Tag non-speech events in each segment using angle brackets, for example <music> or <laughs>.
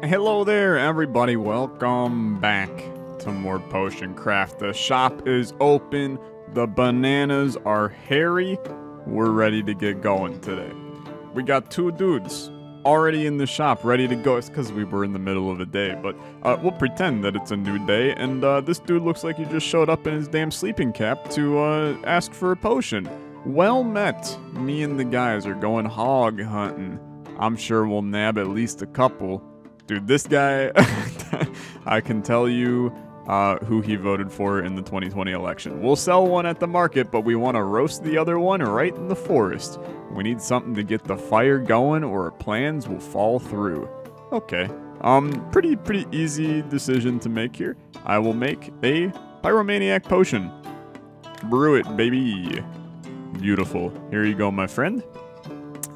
Hello there, everybody. Welcome back to more Potion Craft. The shop is open. The bananas are hairy. We're ready to get going today. We got two dudes already in the shop, ready to go. It's because we were in the middle of a day, but uh, we'll pretend that it's a new day. And uh, this dude looks like he just showed up in his damn sleeping cap to uh, ask for a potion. Well met. Me and the guys are going hog hunting. I'm sure we'll nab at least a couple. Dude, this guy, <laughs> I can tell you uh, who he voted for in the 2020 election. We'll sell one at the market, but we want to roast the other one right in the forest. We need something to get the fire going, or our plans will fall through. Okay, um, pretty pretty easy decision to make here. I will make a pyromaniac potion. Brew it, baby. Beautiful. Here you go, my friend.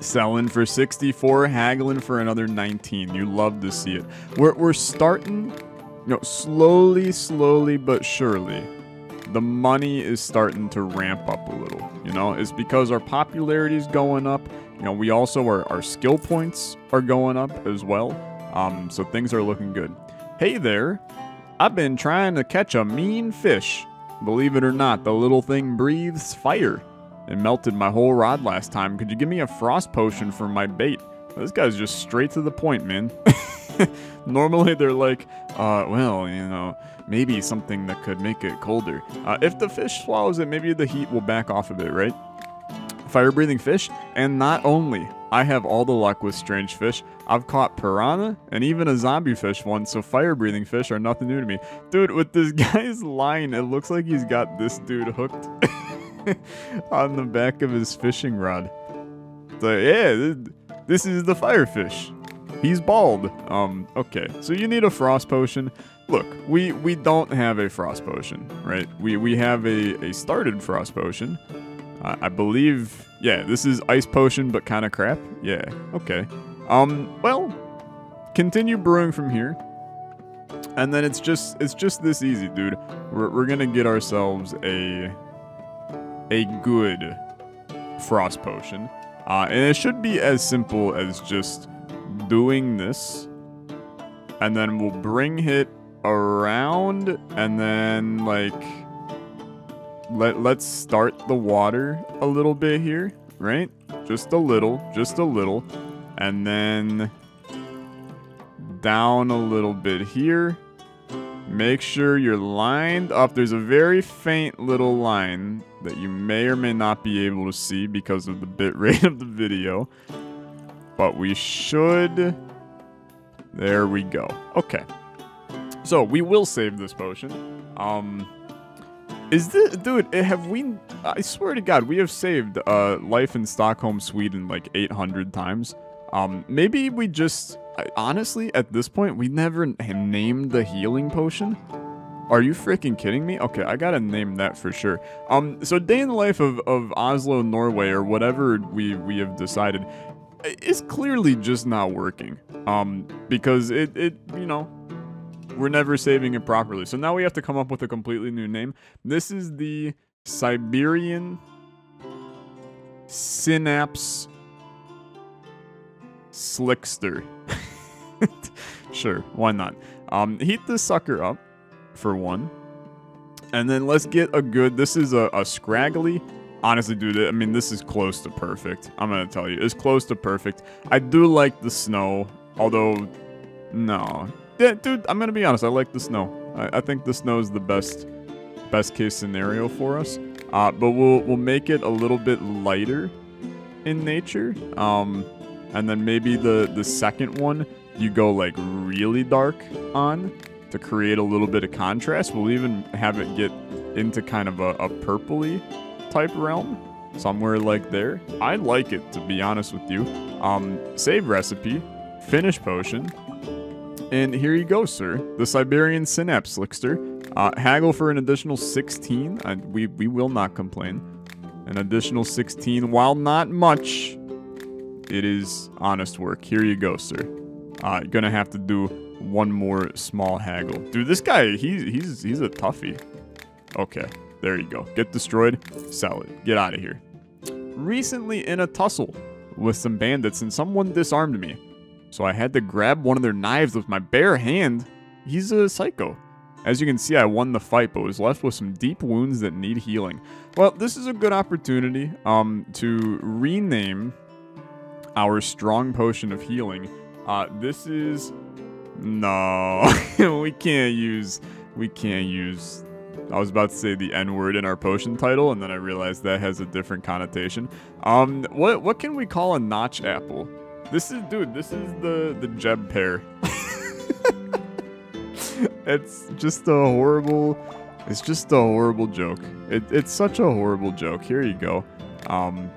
Selling for 64, haggling for another 19. You love to see it. We're, we're starting, you know, slowly, slowly, but surely. The money is starting to ramp up a little. You know, it's because our popularity is going up. You know, we also, our, our skill points are going up as well. Um, so things are looking good. Hey there. I've been trying to catch a mean fish. Believe it or not, the little thing breathes fire. It melted my whole rod last time. Could you give me a frost potion for my bait? This guy's just straight to the point, man. <laughs> Normally they're like, uh, well, you know, maybe something that could make it colder. Uh, if the fish swallows it, maybe the heat will back off a bit, right? Fire breathing fish, and not only, I have all the luck with strange fish. I've caught piranha and even a zombie fish once, so fire breathing fish are nothing new to me. Dude, with this <laughs> guy's line, it looks like he's got this dude hooked <laughs> <laughs> on the back of his fishing rod. So yeah, this is the firefish. He's bald. Um, okay. So you need a frost potion. Look, we we don't have a frost potion, right? We we have a, a started frost potion. I believe, yeah, this is ice potion, but kind of crap. Yeah, okay. Um, well, continue brewing from here. And then it's just it's just this easy, dude. We're, we're gonna get ourselves a a good frost potion. Uh, and it should be as simple as just doing this. And then we'll bring it around and then like let let's start the water a little bit here, right? Just a little, just a little. And then down a little bit here. Make sure you're lined up. There's a very faint little line that you may or may not be able to see because of the bitrate <laughs> of the video. But we should... There we go. Okay. So, we will save this potion. Um... Is this... Dude, have we... I swear to God, we have saved uh, Life in Stockholm, Sweden like 800 times. Um, maybe we just... Honestly, at this point, we never named the healing potion. Are you freaking kidding me? Okay, I gotta name that for sure. Um, so day in the life of, of Oslo, Norway, or whatever we, we have decided, is clearly just not working. Um, because it, it, you know, we're never saving it properly. So now we have to come up with a completely new name. This is the Siberian Synapse Slickster. <laughs> sure, why not? Um, heat this sucker up for one. And then let's get a good, this is a, a scraggly. Honestly, dude, I mean, this is close to perfect. I'm going to tell you, it's close to perfect. I do like the snow, although, no. Yeah, dude, I'm going to be honest, I like the snow. I, I think the snow is the best, best case scenario for us. Uh, but we'll, we'll make it a little bit lighter in nature. Um, and then maybe the, the second one, you go like really dark on to create a little bit of contrast. We'll even have it get into kind of a, a purpley type realm, somewhere like there. I like it, to be honest with you. Um, save recipe, finish potion, and here you go, sir. The Siberian Synapse Slickster. Uh, haggle for an additional 16. I, we, we will not complain. An additional 16, while not much, it is honest work. Here you go, sir. Uh, you're gonna have to do one more small haggle. Dude, this guy, he's he's he's a toughie. Okay, there you go. Get destroyed, sell it. Get out of here. Recently in a tussle with some bandits and someone disarmed me. so I had to grab one of their knives with my bare hand. He's a psycho. As you can see, I won the fight, but was left with some deep wounds that need healing. Well, this is a good opportunity um, to rename our strong potion of healing. Uh, this is... No, <laughs> we can't use... We can't use... I was about to say the N-word in our potion title, and then I realized that has a different connotation. Um, what what can we call a notch apple? This is, dude, this is the, the Jeb pear. <laughs> it's just a horrible, it's just a horrible joke. It, it's such a horrible joke. Here you go. Um,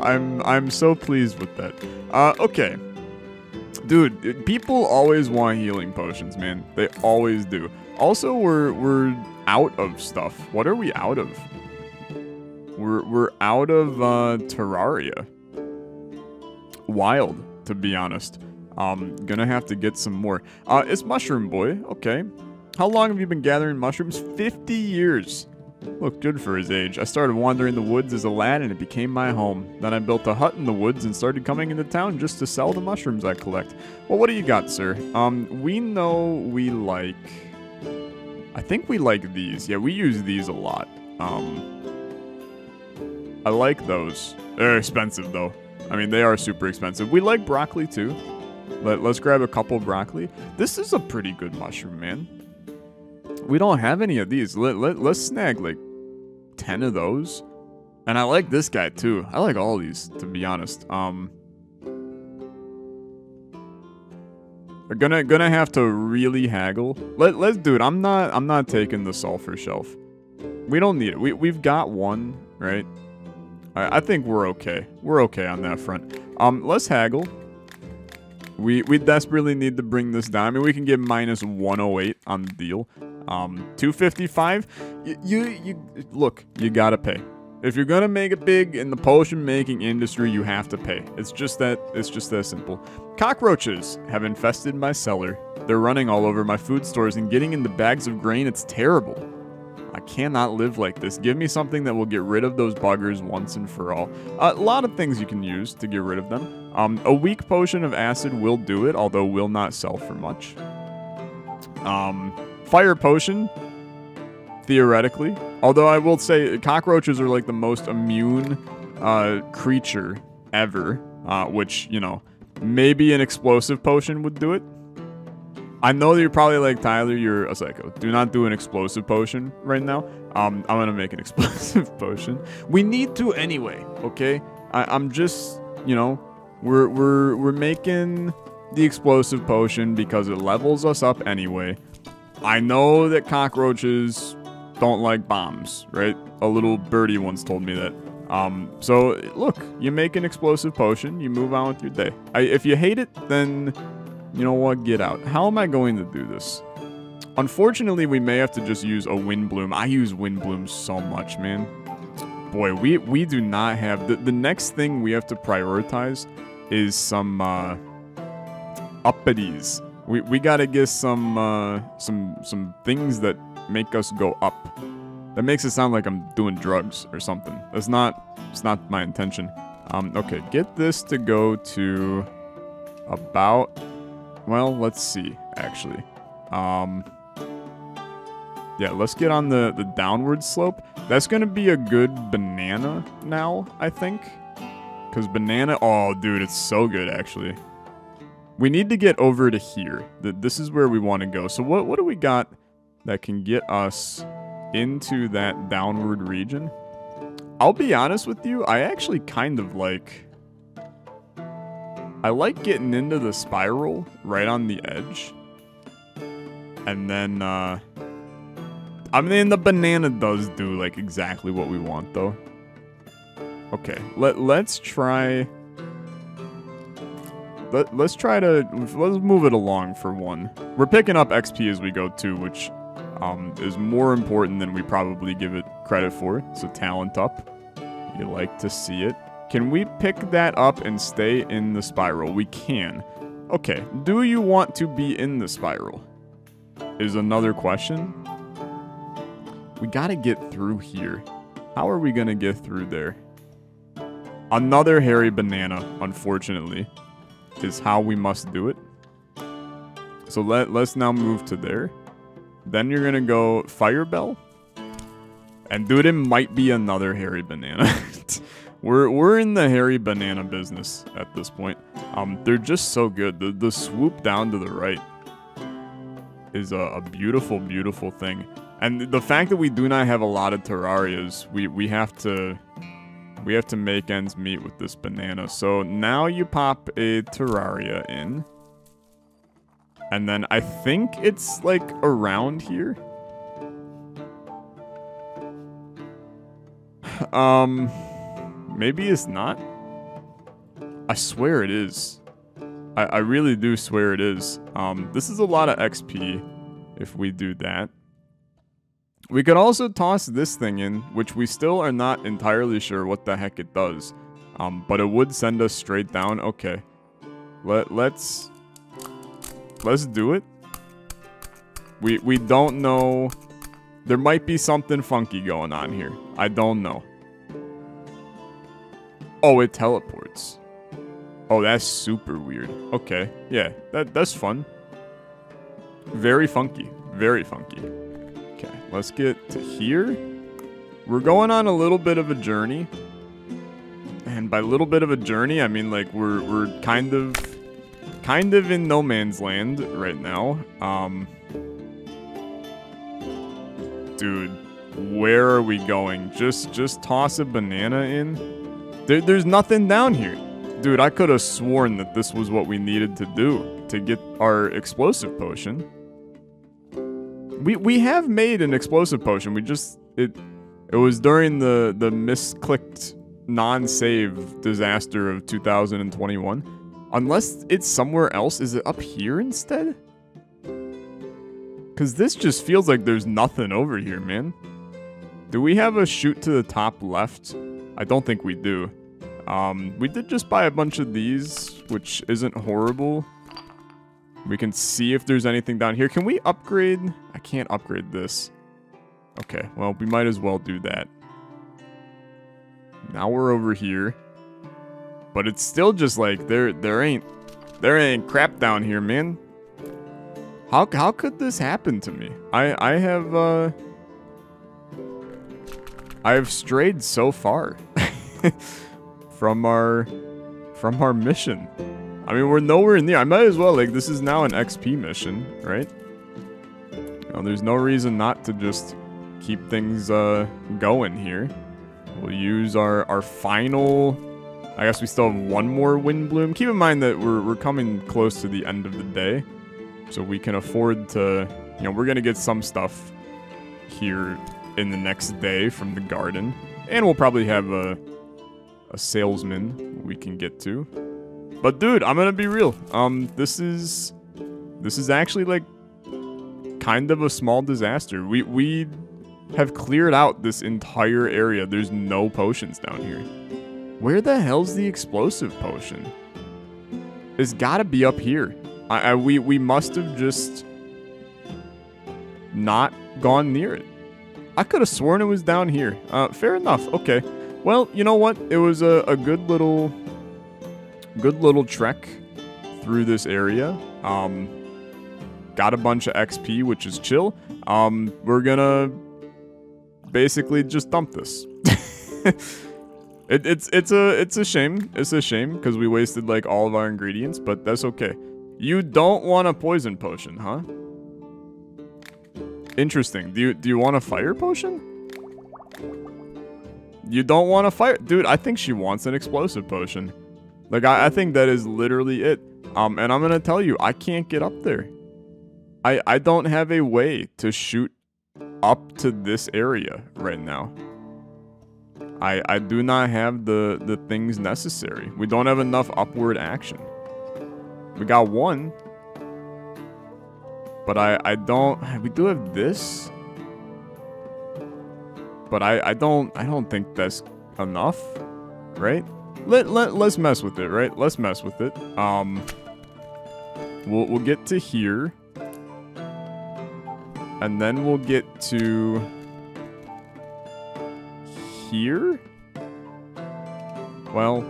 I'm, I'm so pleased with that. Uh, okay. Dude, people always want healing potions, man. They always do. Also, we're, we're out of stuff. What are we out of? We're, we're out of, uh, Terraria wild, to be honest. Um, gonna have to get some more. Uh, it's Mushroom Boy. Okay. How long have you been gathering mushrooms? 50 years. Look good for his age. I started wandering the woods as a lad and it became my home. Then I built a hut in the woods and started coming into town just to sell the mushrooms I collect. Well, what do you got, sir? Um, we know we like... I think we like these. Yeah, we use these a lot. Um, I like those. They're expensive, though. I mean, they are super expensive. We like broccoli too. Let, let's grab a couple broccoli. This is a pretty good mushroom, man. We don't have any of these. Let, let, let's snag like 10 of those. And I like this guy too. I like all these, to be honest. Um, We're gonna gonna have to really haggle. Let let's do it. I'm not I'm not taking the sulfur shelf. We don't need it. We we've got one, right? I, I think we're okay. We're okay on that front. Um, let's haggle. We we desperately need to bring this down. I mean, we can get minus 108 on the deal. Um, 255. You, you you look. You gotta pay. If you're gonna make it big in the potion making industry, you have to pay. It's just that it's just that simple. Cockroaches have infested my cellar. They're running all over my food stores and getting in the bags of grain. It's terrible. I cannot live like this. Give me something that will get rid of those buggers once and for all. A lot of things you can use to get rid of them. Um, a weak potion of acid will do it, although will not sell for much. Um, fire potion, theoretically. Although I will say cockroaches are like the most immune uh, creature ever, uh, which, you know, maybe an explosive potion would do it. I know that you're probably like, Tyler, you're a psycho. Do not do an explosive potion right now. Um, I'm gonna make an <laughs> explosive potion. We need to anyway, okay? I, I'm just, you know, we're, we're, we're making the explosive potion because it levels us up anyway. I know that cockroaches don't like bombs, right? A little birdie once told me that. Um, so look, you make an explosive potion, you move on with your day. I, if you hate it, then you know what? Get out. How am I going to do this? Unfortunately, we may have to just use a wind bloom. I use wind blooms so much, man. Boy, we we do not have... The, the next thing we have to prioritize is some uh, uppities. We, we gotta get some, uh, some, some things that make us go up. That makes it sound like I'm doing drugs or something. That's not, it's not my intention. Um, okay, get this to go to about well, let's see, actually. Um, yeah, let's get on the, the downward slope. That's to be a good banana now, I think. Because banana... Oh, dude, it's so good, actually. We need to get over to here. This is where we want to go. So what, what do we got that can get us into that downward region? I'll be honest with you, I actually kind of like I like getting into the spiral right on the edge. And then, uh... I mean, the banana does do, like, exactly what we want, though. Okay, let, let's try... Let, let's try to... Let's move it along for one. We're picking up XP as we go, too, which um, is more important than we probably give it credit for. So talent up. You like to see it. Can we pick that up and stay in the spiral? We can. Okay, do you want to be in the spiral? Is another question. We gotta get through here. How are we gonna get through there? Another hairy banana, unfortunately, is how we must do it. So let, let's now move to there. Then you're going to go Fire Bell. And dude, it might be another hairy banana. <laughs> we're, we're in the hairy banana business at this point. Um, They're just so good. The, the swoop down to the right is a, a beautiful, beautiful thing. And the fact that we do not have a lot of Terrarias, we, we have to we have to make ends meet with this banana. So now you pop a Terraria in. And then I think it's like around here. <sighs> um, maybe it's not. I swear it is. I, I really do swear it is. Um, this is a lot of XP if we do that. We could also toss this thing in, which we still are not entirely sure what the heck it does. Um, but it would send us straight down. Okay. Let, let's... Let's do it. We, we don't know... There might be something funky going on here. I don't know. Oh, it teleports. Oh, that's super weird. Okay. Yeah, that, that's fun. Very funky. Very funky. Okay, let's get to here. We're going on a little bit of a journey. And by little bit of a journey, I mean like we're we're kind of kind of in no man's land right now. Um Dude, where are we going? Just just toss a banana in? There, there's nothing down here. Dude, I could have sworn that this was what we needed to do to get our explosive potion. We we have made an explosive potion. We just it it was during the the misclicked non-save disaster of 2021. Unless it's somewhere else, is it up here instead? Cause this just feels like there's nothing over here, man. Do we have a shoot to the top left? I don't think we do. Um, we did just buy a bunch of these, which isn't horrible. We can see if there's anything down here. Can we upgrade? I can't upgrade this. Okay, well, we might as well do that. Now we're over here. But it's still just like, there there ain't, there ain't crap down here, man. How, how could this happen to me? I, I have, uh... I have strayed so far <laughs> from our, from our mission. I mean, we're nowhere near. I might as well, like, this is now an XP mission, right? You know, there's no reason not to just keep things uh, going here. We'll use our, our final... I guess we still have one more wind bloom. Keep in mind that we're, we're coming close to the end of the day. So we can afford to... You know, we're going to get some stuff here in the next day from the garden. And we'll probably have a, a salesman we can get to. But dude, I'm gonna be real. Um, this is this is actually like kind of a small disaster. We we have cleared out this entire area. There's no potions down here. Where the hell's the explosive potion? It's gotta be up here. I, I we we must have just not gone near it. I could have sworn it was down here. Uh, fair enough. Okay. Well, you know what? It was a, a good little good little trek through this area. Um, got a bunch of XP, which is chill. Um, we're gonna basically just dump this. <laughs> it, it's it's a it's a shame. It's a shame because we wasted like all of our ingredients, but that's okay. You don't want a poison potion, huh? Interesting. Do you do you want a fire potion? You don't want a fire, dude. I think she wants an explosive potion. Like, I, I think that is literally it. Um, and I'm gonna tell you, I can't get up there. I, I don't have a way to shoot up to this area right now. I, I do not have the, the things necessary. We don't have enough upward action. We got one. But I, I don't... We do have this. But I, I don't... I don't think that's enough. Right? Let, let, let's mess with it, right? Let's mess with it. Um, we'll, we'll get to here. And then we'll get to here. well,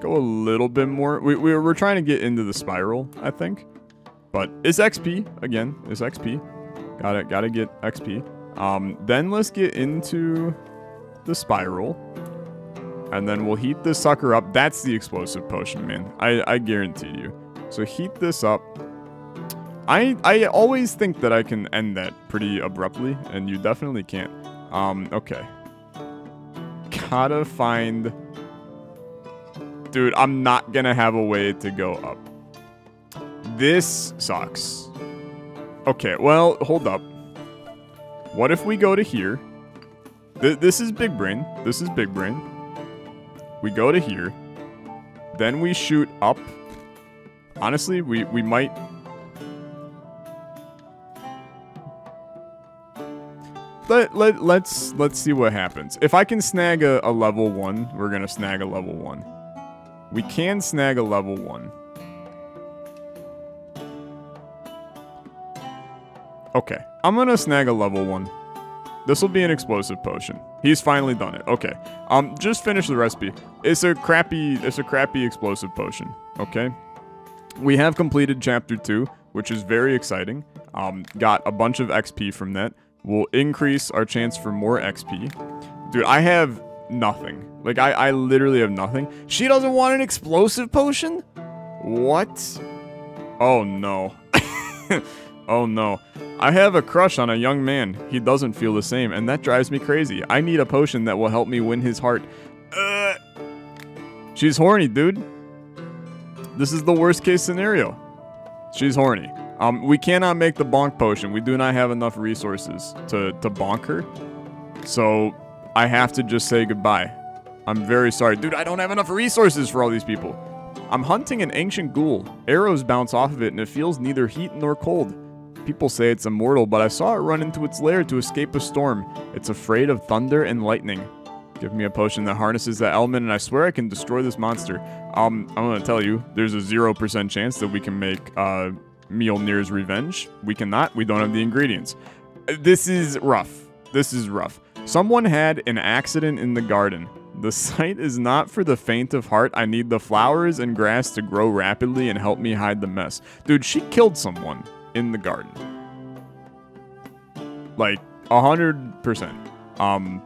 go a little bit more. We, we, we're trying to get into the spiral, I think. But it's XP, again, it's XP. Gotta, gotta get XP. Um, then let's get into the spiral. And then we'll heat this sucker up. That's the explosive potion, man. I, I guarantee you. So heat this up. I I always think that I can end that pretty abruptly, and you definitely can't. Um, okay. Gotta find... Dude, I'm not gonna have a way to go up. This sucks. Okay, well, hold up. What if we go to here? Th this is big brain. This is big brain. We go to here. Then we shoot up. Honestly, we, we might... Let, let, let's let's see what happens. If I can snag a, a level 1, we're going to snag a level 1. We can snag a level 1. Okay, I'm to snag a level 1. This will be an explosive potion. He's finally done it. Okay. Um, just finish the recipe. It's a crappy, it's a crappy explosive potion. Okay. We have completed chapter two, which is very exciting. Um, got a bunch of XP from that. Will increase our chance for more XP. Dude, I have nothing. Like, I, I literally have nothing. She doesn't want an explosive potion? What? Oh, no. <laughs> oh, no. I have a crush on a young man. He doesn't feel the same, and that drives me crazy. I need a potion that will help me win his heart. Uh, she's horny, dude. This is the worst case scenario. She's horny. Um, we cannot make the bonk potion. We do not have enough resources to, to bonk her. So I have to just say goodbye. I'm very sorry. Dude, I don't have enough resources for all these people. I'm hunting an ancient ghoul. Arrows bounce off of it and it feels neither heat nor cold. People say it's immortal, but I saw it run into its lair to escape a storm. It's afraid of thunder and lightning. Give me a potion that harnesses that element, and I swear I can destroy this monster. Um, I'm gonna tell you, there's a 0% chance that we can make, uh, Mjolnir's Revenge. We cannot, we don't have the ingredients. This is rough. This is rough. Someone had an accident in the garden. The <laughs> site is not for the faint of heart. I need the flowers and grass to grow rapidly and help me hide the mess. Dude, she killed someone in the garden. Like, a hundred percent. Um,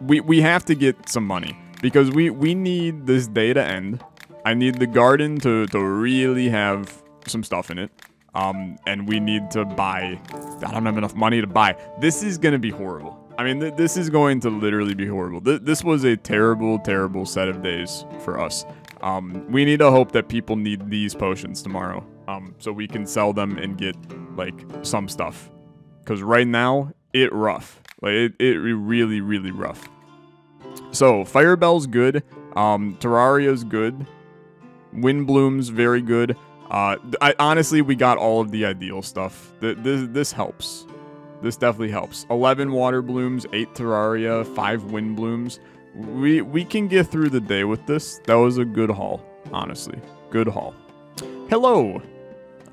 we we have to get some money because we we need this day to end. I need the garden to to really have some stuff in it. Um, and we need to buy. I don't have enough money to buy. This is gonna be horrible. I mean, th this is going to literally be horrible. Th this was a terrible, terrible set of days for us. Um, we need to hope that people need these potions tomorrow um, so we can sell them and get like some stuff. Because right now it rough, like it, it really really rough. So Firebell's good, um, Terraria's good, Windbloom's very good. Uh, I, honestly, we got all of the ideal stuff. Th this this helps. This definitely helps. 11 water blooms, 8 Terraria, 5 wind blooms. We we can get through the day with this. That was a good haul, honestly. Good haul. Hello.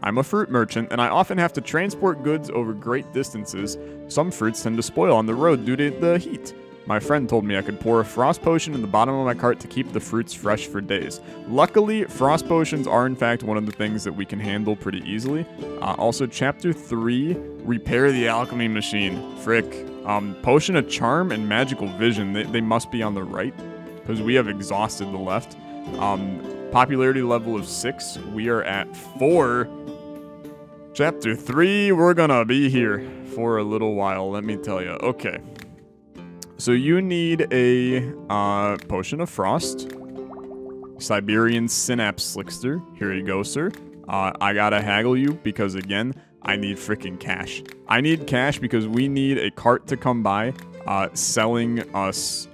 I'm a fruit merchant, and I often have to transport goods over great distances. Some fruits tend to spoil on the road due to the heat. My friend told me I could pour a frost potion in the bottom of my cart to keep the fruits fresh for days. Luckily, frost potions are in fact one of the things that we can handle pretty easily. Uh, also, chapter 3, repair the alchemy machine. Frick. Um, potion of charm and magical vision, they, they must be on the right, because we have exhausted the left. Um, popularity level of 6, we are at 4. Chapter 3, we're gonna be here for a little while, let me tell you. Okay. So you need a uh, potion of frost. Siberian synapse slickster. Here you go, sir. Uh, I gotta haggle you because, again, I need freaking cash. I need cash because we need a cart to come by uh, selling us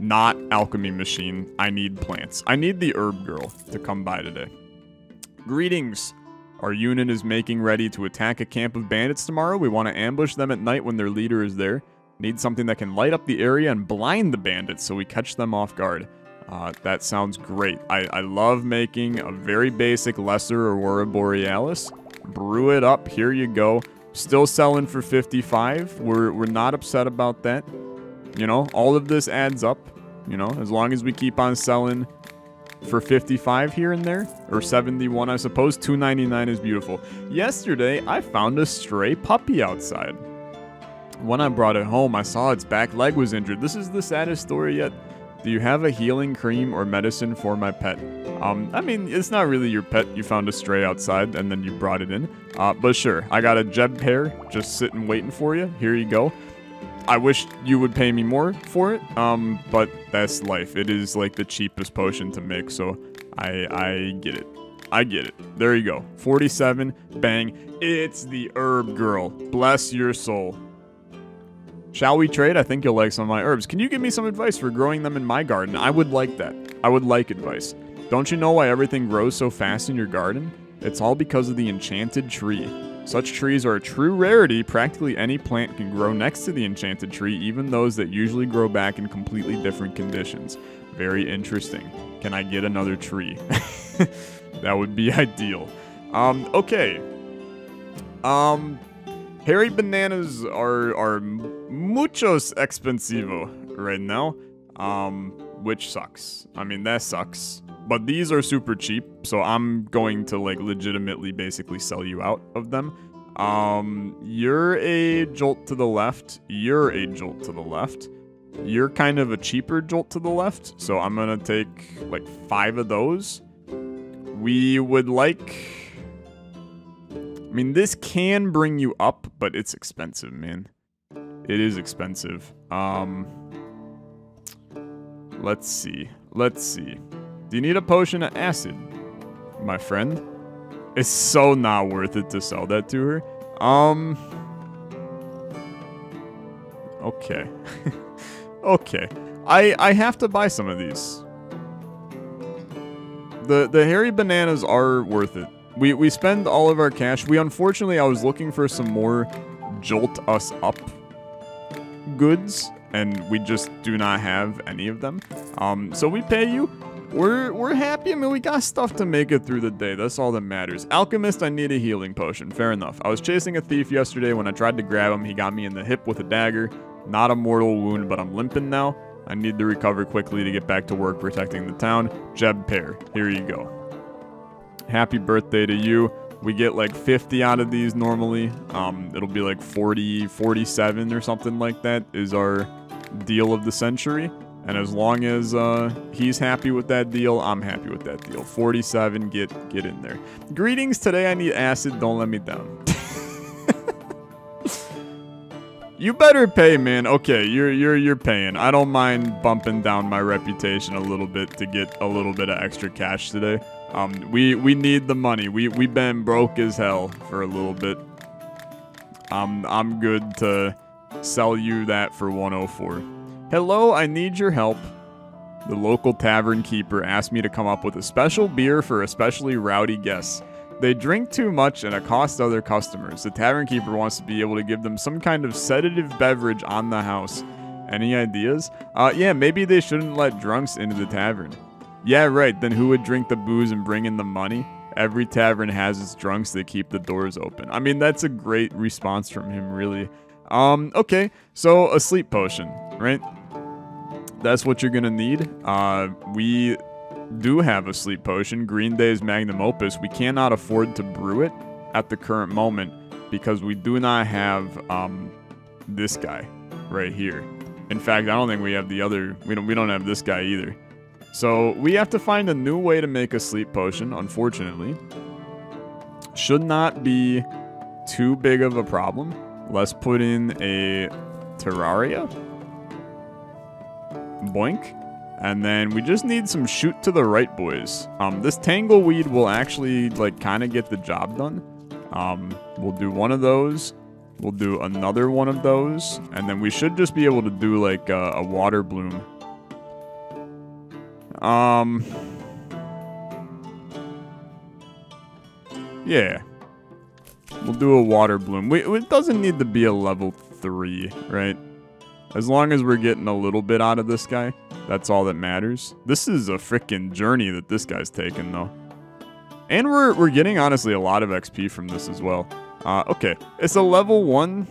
not alchemy machine. I need plants. I need the herb girl to come by today. Greetings. Our unit is making ready to attack a camp of bandits tomorrow. We want to ambush them at night when their leader is there. Need something that can light up the area and blind the bandits so we catch them off guard. Uh, that sounds great. I, I love making a very basic Lesser Aurora Borealis. Brew it up. Here you go. Still selling for 55. We're, we're not upset about that. You know, all of this adds up. You know, as long as we keep on selling for 55 here and there, or 71, I suppose, 299 is beautiful. Yesterday, I found a stray puppy outside. When I brought it home, I saw its back leg was injured. This is the saddest story yet. Do you have a healing cream or medicine for my pet? Um, I mean, it's not really your pet. You found a stray outside and then you brought it in. Uh, but sure, I got a Jeb pear just sitting waiting for you. Here you go. I wish you would pay me more for it, um, but that's life. It is like the cheapest potion to make, so I I get it. I get it. There you go. 47, bang. It's the herb girl. Bless your soul. Shall we trade? I think you'll like some of my herbs. Can you give me some advice for growing them in my garden? I would like that. I would like advice. Don't you know why everything grows so fast in your garden? It's all because of the enchanted tree. Such trees are a true rarity. Practically any plant can grow next to the enchanted tree, even those that usually grow back in completely different conditions. Very interesting. Can I get another tree? <laughs> that would be <laughs> ideal. Um, okay. Um, Hairy bananas are are muchos expensivo right now, um, which sucks. I mean, that sucks. But these are super cheap, so I'm going to like legitimately basically sell you out of them. Um, you're a jolt to the left. You're a jolt to the left. You're kind of a cheaper jolt to the left, so I'm gonna take like five of those. We would like I mean, this can bring you up, but it's expensive, man. It is expensive. Um, let's see. Let's see. Do you need a potion of acid, my friend? It's so not worth it to sell that to her. Um, okay. <laughs> okay. I I have to buy some of these. The the hairy bananas are worth it. We, we spend all of our cash. We unfortunately, I was looking for some more jolt us up goods, and we just do not have any of them. Um, so we pay you. We're we're happy. I mean, we got stuff to make it through the day. That's all that matters. Alchemist, I need a healing potion. Fair enough. I was chasing a thief yesterday. When I tried to grab him, he got me in the hip with a dagger. Not a mortal wound, but I'm limping now. I need to recover quickly to get back to work protecting the town. Jeb Pear, here you go happy birthday to you. We get like 50 out of these normally. Um, it'll be like 40, 47 or something like that is our deal of the century. And as long as uh, he's happy with that deal, I'm happy with that deal. 47, get get in there. Greetings, today I need acid, don't let me down. <laughs> you better pay, man. Okay, you're you're you're paying. I don't mind bumping down my reputation a little bit to get a little bit of extra cash today. Um, we we need the money. We we've been broke as hell for a little bit. Um, I'm good to sell you that for 104. Hello, I need your help. The local tavern keeper asked me to come up with a special beer for especially rowdy guests. They drink too much and accost other customers. The tavern keeper wants to be able to give them some kind of sedative beverage on the house. Any ideas? Uh, yeah, maybe they shouldn't let drunks into the tavern. Yeah, right. Then who would drink the booze and bring in the money? Every tavern has its drunks that keep the doors open. I mean, that's a great response from him, really. Um, okay, so a sleep potion, right? That's what you're gonna need. Uh, we do have a sleep potion, Green Day's Magnum Opus. We cannot afford to brew it at the current moment because we do not have um, this guy right here. In fact, I don't think we have the other. We don't. We don't have this guy either. So we have to find a new way to make a sleep potion, unfortunately. Should not be too big of a problem. Let's put in a Terraria. Boink. And then we just need some shoot to the right, boys. Um, this Tangleweed will actually, like, kind of get the job done. Um, we'll do one of those. We'll do another one of those. And then we should just be able to do, like, a, a water bloom um. Yeah. We'll do a water bloom. We, it doesn't need to be a level 3, right? As long as we're getting a little bit out of this guy, that's all that matters. This is a freaking journey that this guy's taken, though. And we're, we're getting, honestly, a lot of XP from this as well. Uh, okay, it's a level 1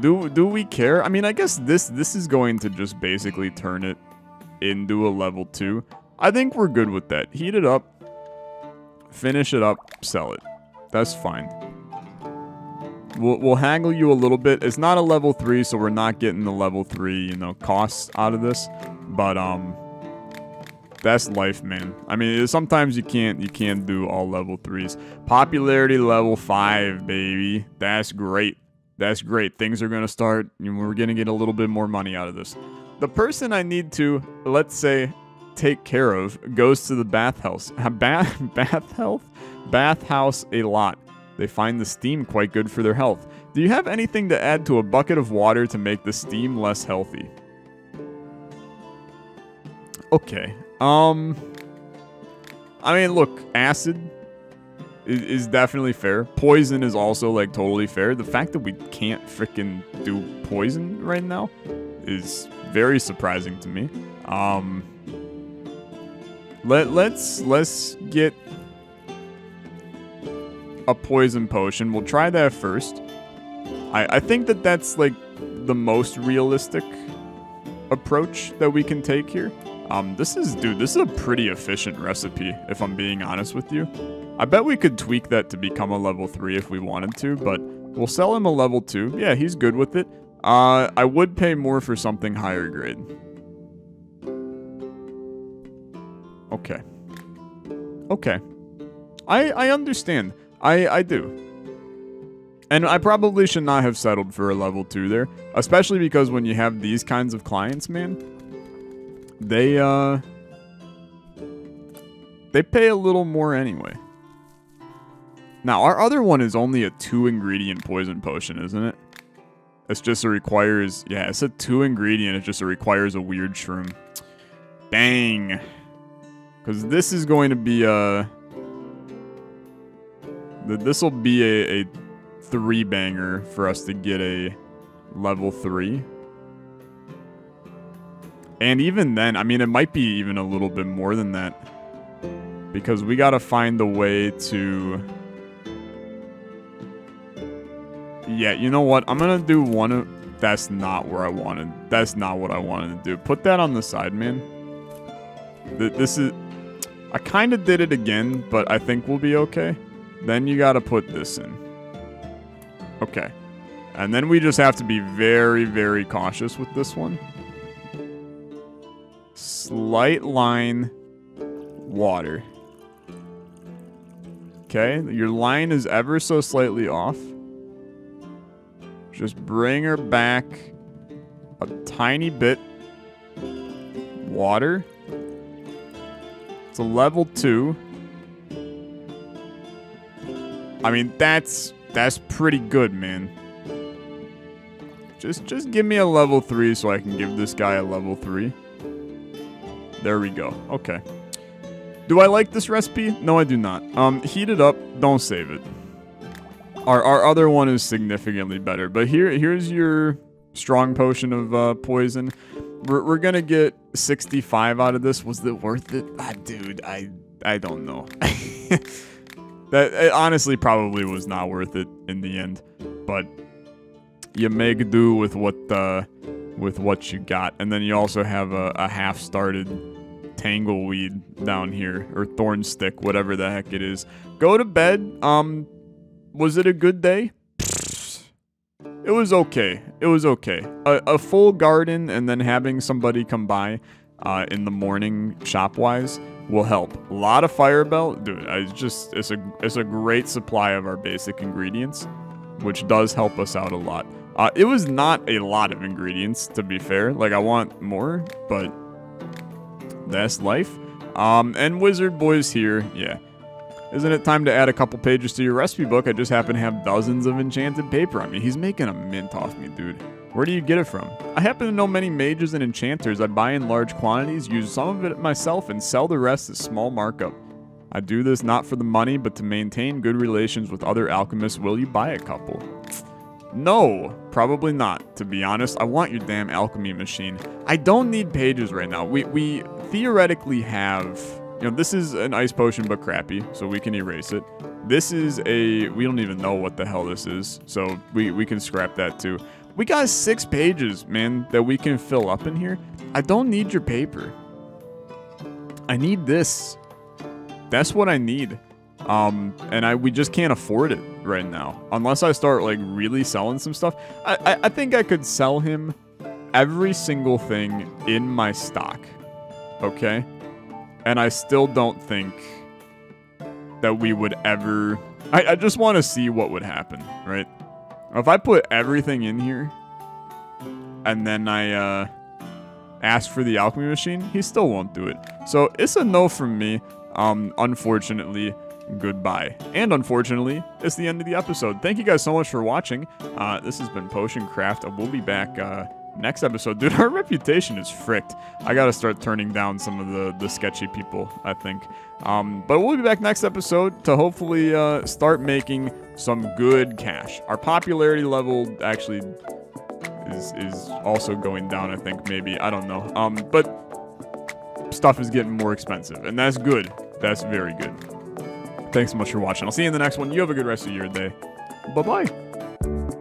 Do do we care? I mean, I guess this this is going to just basically turn it into a level 2. I think we're good with that. Heat it up, finish it up, sell it. That's fine. We'll, we'll haggle you a little bit. It's not a level 3, so we're not getting the level 3, you know, costs out of this. But, um, that's life, man. I mean, sometimes you can't you can't do all level 3s. Popularity level 5, baby. That's great. That's great. Things are going to start, we're going to get a little bit more money out of this. The person I need to, let's say, take care of goes to the bathhouse. <laughs> Bath, bath health? Bathhouse a lot. They find the steam quite good for their health. Do you have anything to add to a bucket of water to make the steam less healthy? Okay. Um. I mean, look, acid is, is definitely fair. Poison is also like totally fair. The fact that we can't freaking do poison right now is very surprising to me. Um. Let let's let's get a poison potion. We'll try that first. I I think that that's like the most realistic approach that we can take here. Um, this is, dude, this is a pretty efficient recipe, if I'm being honest with you. I bet we could tweak that to become a level 3 if we wanted to, but we'll sell him a level 2. Yeah, he's good with it. Uh, I would pay more for something higher grade. Okay. Okay. I, I understand. I, I do. And I probably should not have settled for a level 2 there. Especially because when you have these kinds of clients, man, they, uh... They pay a little more anyway. Now, our other one is only a two-ingredient poison potion, isn't it? It's just a requires... Yeah, it's a two-ingredient. It just a requires a weird shroom. Dang. Because this is going to be a... This will be a, a three-banger for us to get a level three. And even then, I mean, it might be even a little bit more than that. Because we gotta find a way to... Yeah, you know what? I'm gonna do one of... That's not where I wanted. That's not what I wanted to do. Put that on the side, man. This is... I kind of did it again, but I think we'll be okay. Then you gotta put this in. Okay. And then we just have to be very, very cautious with this one slight line water. Okay, your line is ever so slightly off. Just bring her back a tiny bit. Water. It's a level two. I mean, that's that's pretty good, man. Just just give me a level three so I can give this guy a level three. There we go. Okay. Do I like this recipe? No, I do not. Um, heat it up. Don't save it. Our, our other one is significantly better. But here here's your strong potion of uh, poison. We're, we're gonna get 65 out of this. Was it worth it? Ah, dude, I I don't know. <laughs> that it honestly probably was not worth it in the end. But you make do with what uh, with what you got. And then you also have a, a half-started tangleweed down here, or thorn stick, whatever the heck it is. Go to bed. Um, was it a good day? It was okay. It was okay. A, a full garden and then having somebody come by uh, in the morning shop-wise will help. A lot of Fire Bell, dude. It's just it's a it's a great supply of our basic ingredients, which does help us out a lot. Uh, it was not a lot of ingredients, to be fair. Like, I want more, but that's life. Um, and Wizard Boy's here. Yeah. Isn't it time to add a couple pages to your recipe book? I just happen to have dozens of enchanted paper on me. He's making a mint off me, dude. Where do you get it from? I happen to know many mages and enchanters I buy in large quantities, use some of it myself, and sell the rest as small markup. I do this not for the money, but to maintain good relations with other alchemists. Will you buy a couple? No, probably not. To be honest, I want your damn alchemy machine. I don't need pages right now. We, we theoretically have... You know, this is an ice potion but crappy, so we can erase it. This is a... We don't even know what the hell this is, so we, we can scrap that too. We got six pages, man, that we can fill up in here. I don't need your paper. I need this. That's what I need. Um, and I we just can't afford it right now. Unless I start like really selling some stuff. I, I, I think I could sell him every single thing in my stock. Okay? And I still don't think that we would ever I, I just want to see what would happen, right? If I put everything in here and then I uh ask for the alchemy machine, he still won't do it. So it's a no from me. Um, unfortunately, goodbye. And unfortunately, it's the end of the episode. Thank you guys so much for watching. Uh, this has been Potion Craft. We'll be back uh, next episode. Dude, our <laughs> reputation is fricked. I gotta start turning down some of the, the sketchy people, I think. Um, but we'll be back next episode to hopefully uh, start making some good cash. Our popularity level actually is, is also going down, I think, maybe. I don't know. Um, but stuff is getting more expensive, and that's good. That's very good. Thanks so much for watching. I'll see you in the next one. You have a good rest of your day. Bye bye.